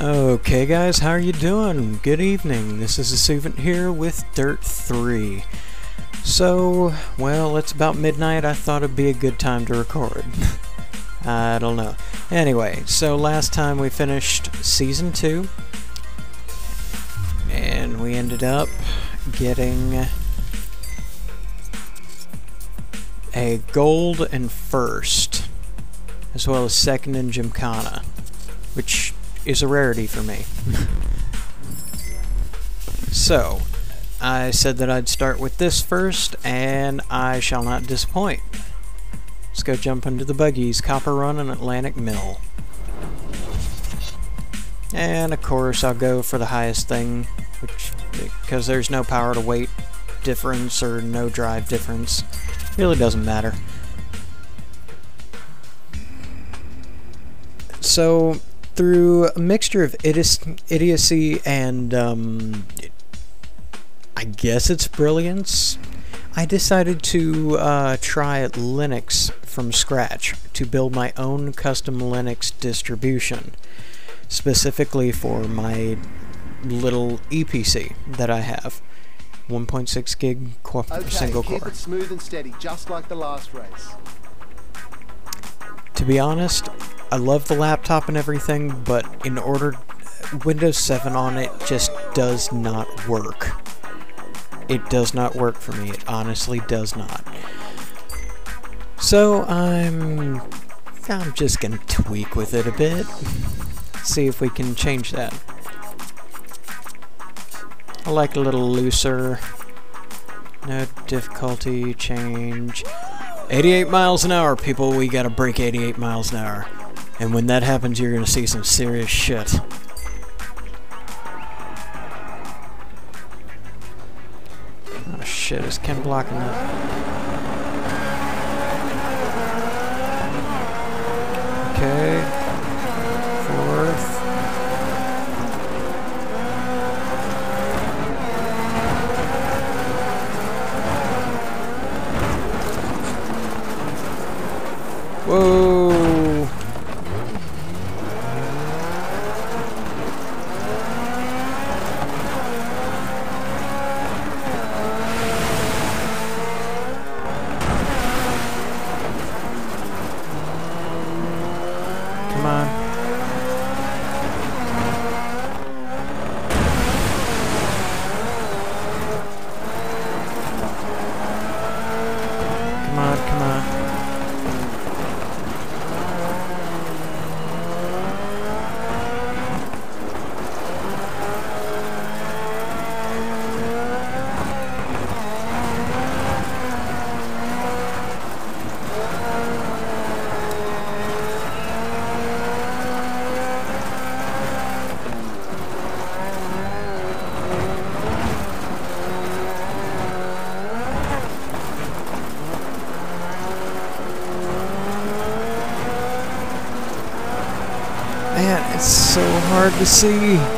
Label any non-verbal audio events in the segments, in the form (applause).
Okay guys, how are you doing? Good evening. This is Asuvent here with Dirt 3. So, well, it's about midnight. I thought it'd be a good time to record. (laughs) I don't know. Anyway, so last time we finished Season 2. And we ended up getting a gold and first, as well as second in Gymkhana, which is a rarity for me. so, I said that I'd start with this first, and I shall not disappoint. Let's go jump into the buggies, Copper Run and Atlantic Mill. And of course I'll go for the highest thing, which because there's no power to weight difference or no drive difference. Really doesn't matter. So through a mixture of idiocy and um, I guess it's brilliance, I decided to uh, try Linux from scratch to build my own custom Linux distribution, specifically for my little Eee PC that I have. 1.6 gig okay, single core. Keep it smooth and steady, just like the last race. To be honest, I love the laptop and everything, but in order, Windows 7 on it just does not work. It does not work for me. It honestly does not. So I'm, I'm just gonna tweak with it a bit. See if we can change that. I like a little looser. No difficulty change. 88 miles an hour, people. We gotta break 88 miles an hour. And when that happens, you're gonna see some serious shit. Oh shit, is Ken blocking that? Okay. It's so hard to see.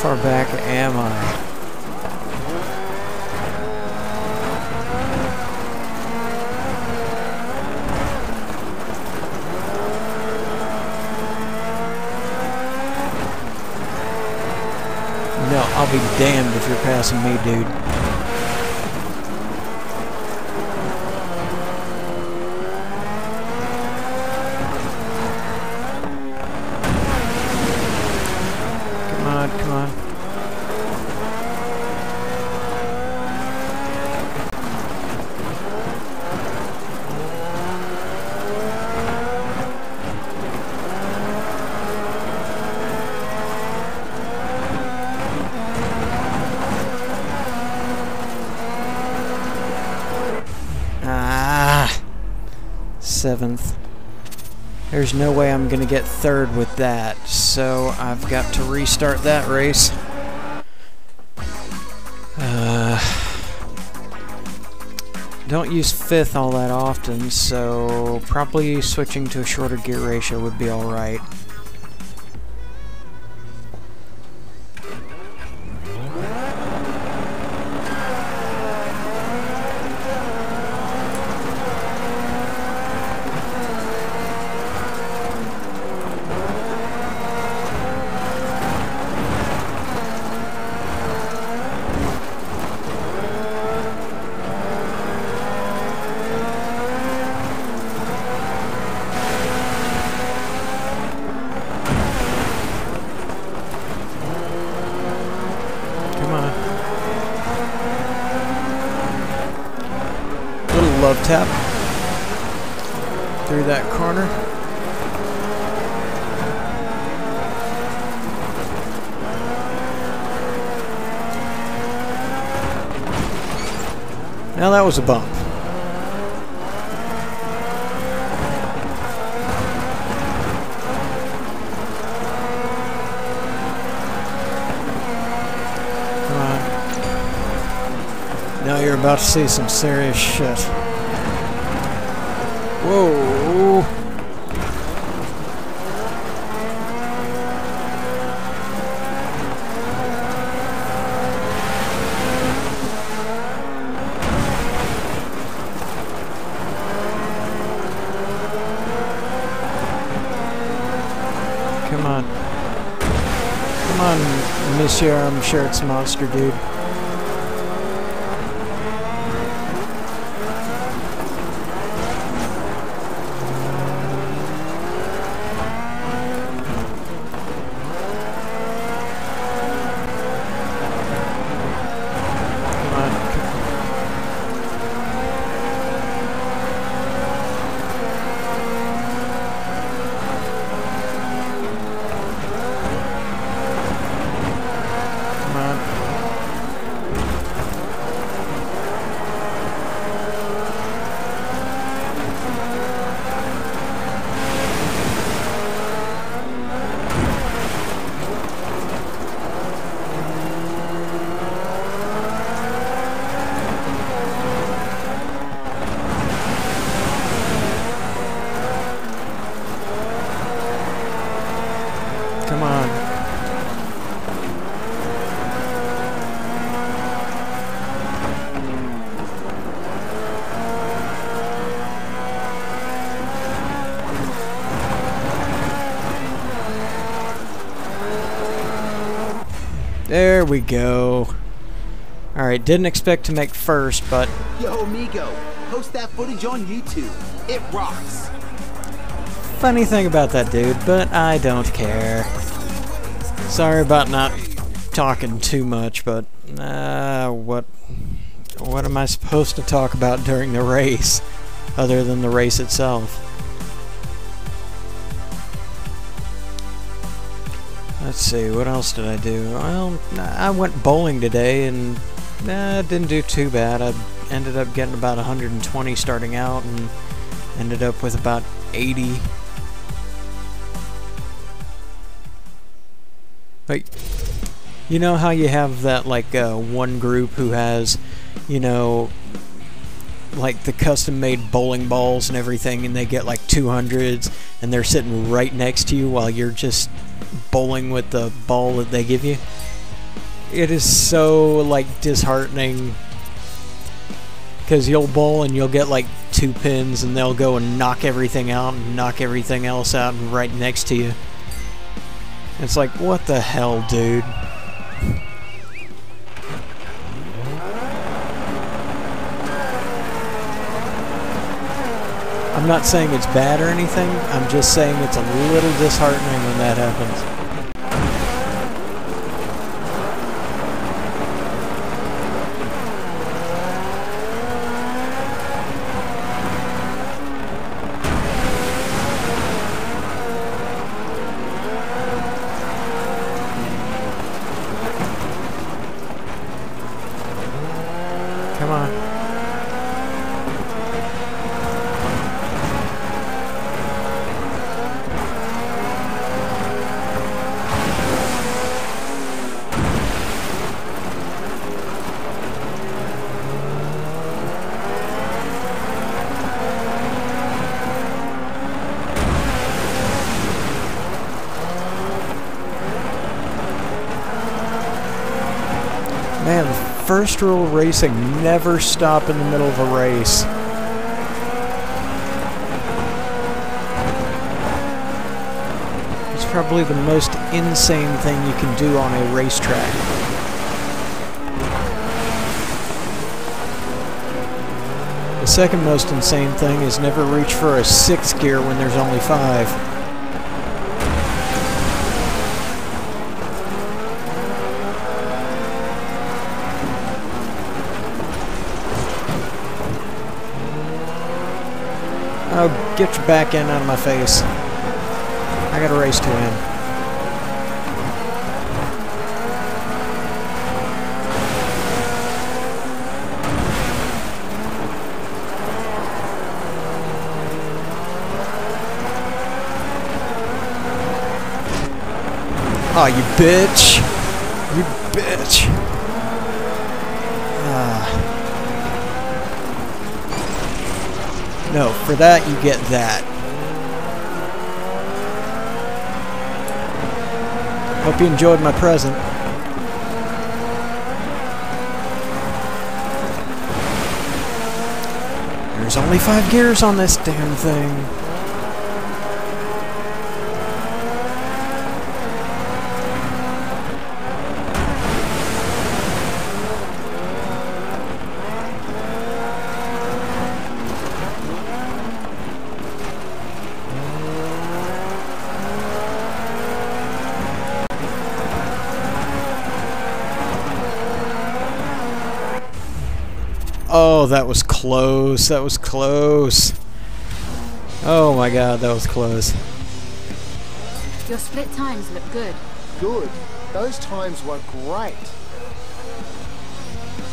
Far back am I? No, I'll be damned if you're passing me, dude. There's no way I'm going to get third with that, so I've got to restart that race. Uh, don't use fifth all that often, so probably switching to a shorter gear ratio would be alright. Little love tap through that corner. Now that was a bump. Now you're about to see some serious shit. Whoa. Come on. Come on, Monsieur, I'm sure it's Monster Dude. Come on. Come on. Come on. There we go. Alright, didn't expect to make first, but Yo, amigo, post that footage on YouTube. It rocks. funny thing about that dude, but I don't care. Sorry about not talking too much, but uh, what what am I supposed to talk about during the race other than the race itself? Let's see, what else did I do? Well, I went bowling today and uh, didn't do too bad. I ended up getting about 120 starting out and ended up with about 80 Like, you know how you have that, like, uh, one group who has, you know, like the custom made bowling balls and everything, and they get like 200s, and they're sitting right next to you while you're just bowling with the ball that they give you? It is so, like, disheartening. Because you'll bowl and you'll get like two pins, and they'll go and knock everything out and knock everything else out right next to you. It's like, what the hell, dude? I'm not saying it's bad or anything, I'm just saying it's a little disheartening when that happens. Come on. First rule of racing, never stop in the middle of a race. It's probably the most insane thing you can do on a racetrack. The second most insane thing is never reach for a sixth gear when there's only five. Oh, get your back end out of my face. I got a race to win. Oh, you bitch! You bitch! No, for that you get that. Hope you enjoyed my present. There's only five gears on this damn thing. Oh, that was close. That was close. Oh my god, that was close. Your split times look good. Good. Those times were great.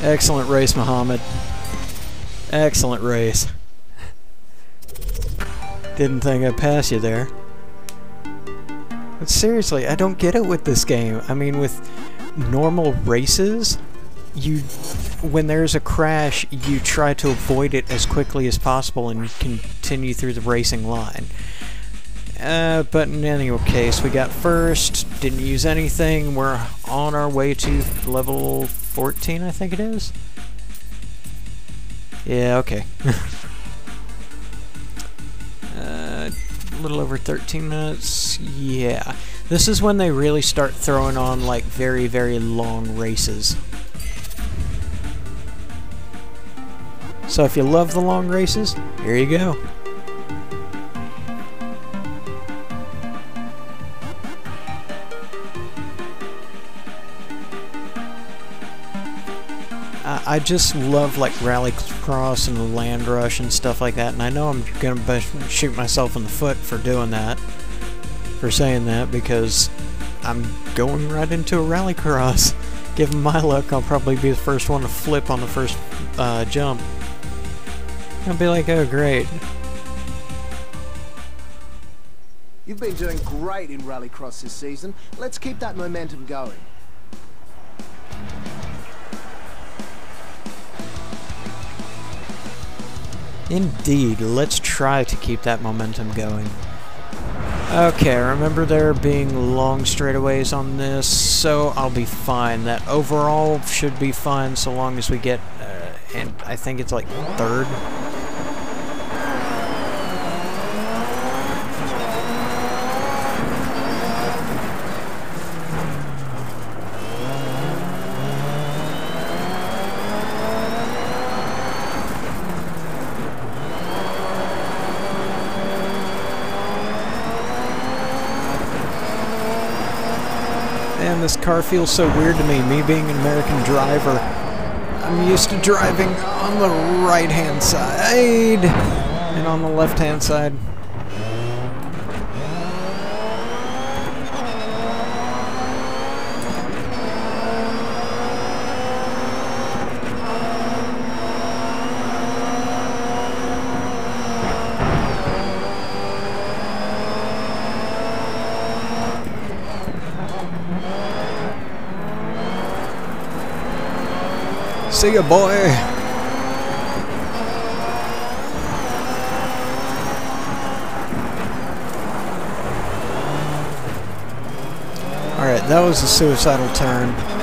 Excellent race, Muhammad. Excellent race. Didn't think I'd pass you there. But seriously, I don't get it with this game. I mean, with normal races, you when there's a crash, you try to avoid it as quickly as possible and continue through the racing line. Uh, but in any case, we got first, didn't use anything, we're on our way to level 14, I think it is? Yeah, okay. (laughs) uh, a little over 13 minutes, yeah. This is when they really start throwing on, like, very, very long races. So if you love the long races, here you go. I just love like Rallycross and Land Rush and stuff like that, and I know I'm gonna shoot myself in the foot for doing that, for saying that, because I'm going right into a Rallycross. (laughs) Given my luck, I'll probably be the first one to flip on the first uh, jump. I'll be like, oh great. You've been doing great in Rallycross this season. Let's keep that momentum going. Indeed, let's try to keep that momentum going. Okay, remember there being long straightaways on this, so I'll be fine. That overall should be fine so long as we get, uh, and I think it's like third this car feels so weird to me, me being an American driver. I'm used to driving on the right-hand side and on the left-hand side. See ya, boy. Alright, that was a suicidal turn.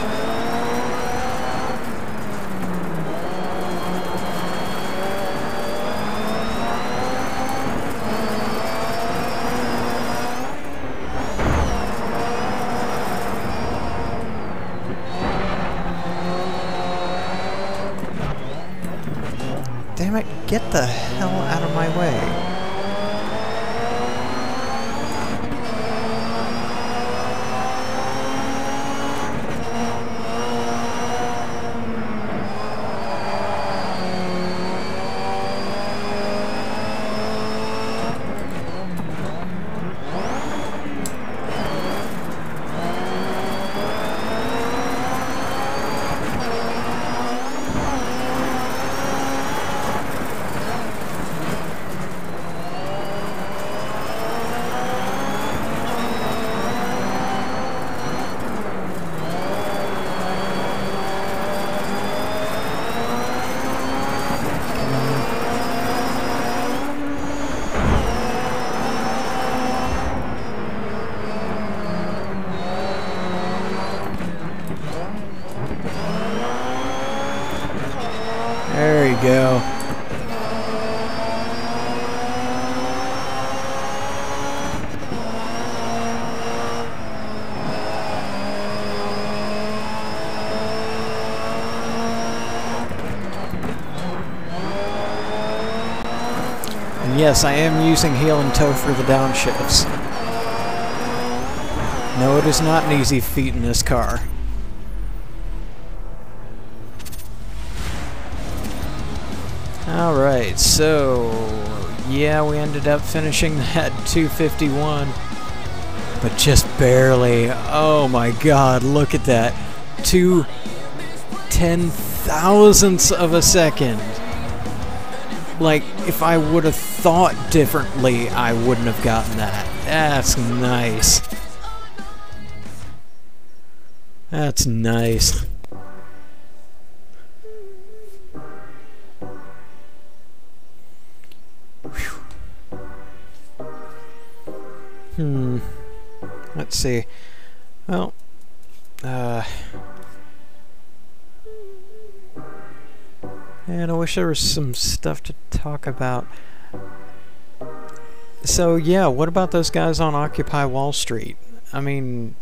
Get the hell out of my way. There you go. And yes, I am using heel and toe for the downshifts. No, it is not an easy feat in this car. Alright, so yeah, we ended up finishing (laughs) that 251. But just barely. Oh my god, look at that. Two ten thousandths of a second. Like, if I would have thought differently, I wouldn't have gotten that. That's nice. That's nice. Hmm. Let's see. Well, uh. And I wish there was some stuff to talk about. So, yeah, what about those guys on Occupy Wall Street? I mean,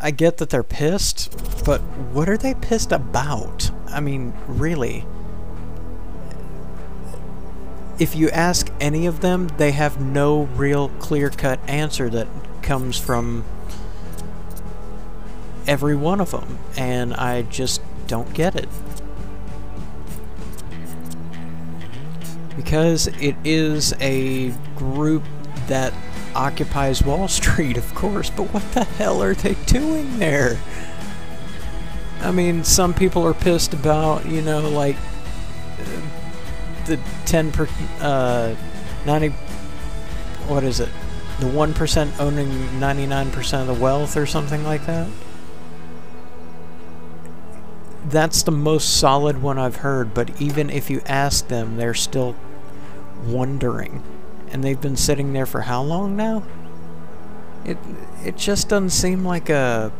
I get that they're pissed, but what are they pissed about? I mean, really? if you ask any of them, they have no real clear-cut answer that comes from every one of them, and I just don't get it. Because it is a group that occupies Wall (laughs) Street, of course, but what the hell are they doing there? I mean, some people are pissed about, you know, like the 10 per uh 90 what is it the 1% owning 99% of the wealth or something like that that's the most solid one I've heard but even if you ask them they're still wondering. And they've been sitting there for how long now? It it just doesn't seem like a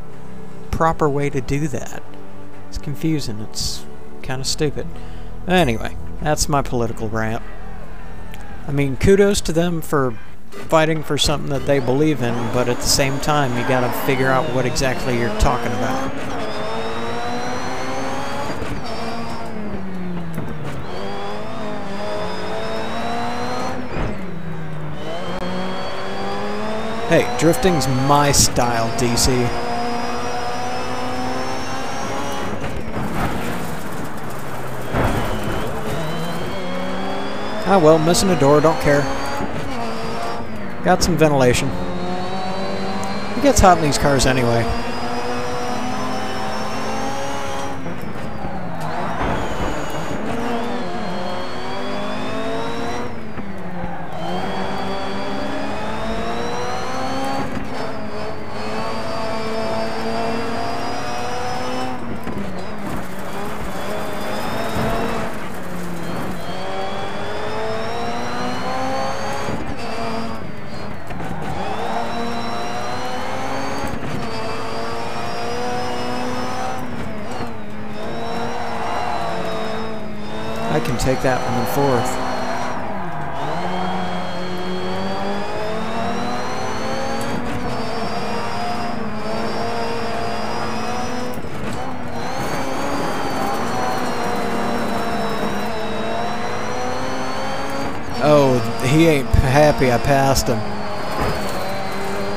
proper way to do that. It's confusing. It's kind of stupid. Anyway that's my political rant. I mean, kudos to them for fighting for something that they believe in, but at the same time, you gotta figure out what exactly you're talking about. Hey, drifting's my style, DC. Ah well, missing a door, don't care. Got some ventilation. It gets hot in these cars anyway. I can take that one in fourth. Oh, he ain't happy I passed him.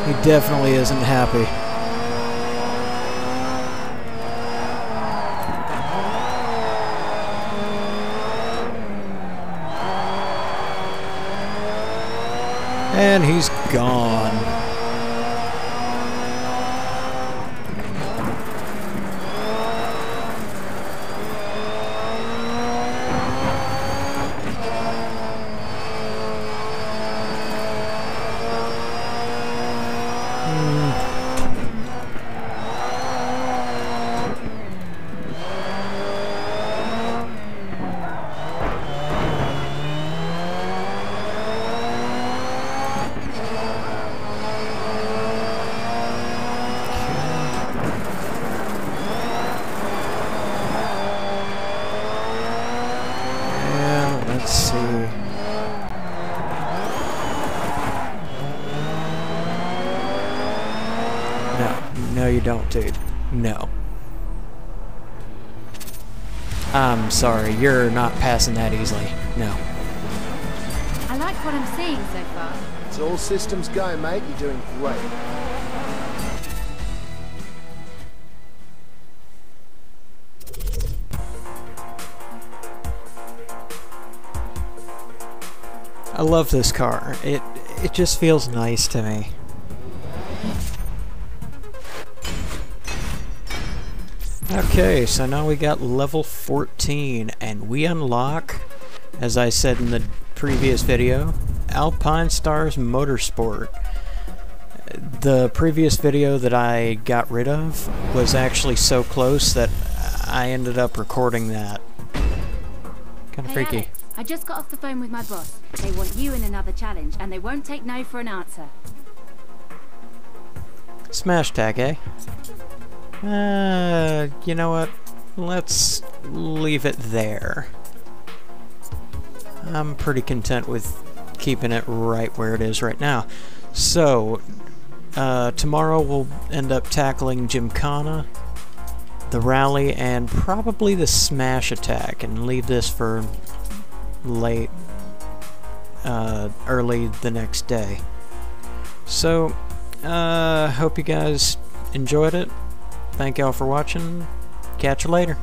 He definitely isn't happy. And he's gone. And let's see. No, no, you don't, dude. No. I'm sorry, you're not passing that easily. No. I like what I'm seeing so far. It's all systems go, mate. You're doing great. I love this car. It it just feels nice to me. Okay, so now we got level 14 and we unlock as I said in the previous video, Alpine Stars Motorsport. The previous video that I got rid of was actually so close that I ended up recording that. Kind of Hey, freaky. Alex, I just got off the phone with my boss. They want you in another challenge, and they won't take no for an answer. Smash attack, eh? Uh, you know what? Let's leave it there. I'm pretty content with keeping it right where it is right now. So, uh, tomorrow we'll end up tackling Gymkhana, the rally, and probably the smash attack, and leave this for late, uh, early the next day. So, uh, hope you guys enjoyed it. Thank y'all for watching. Catch you later.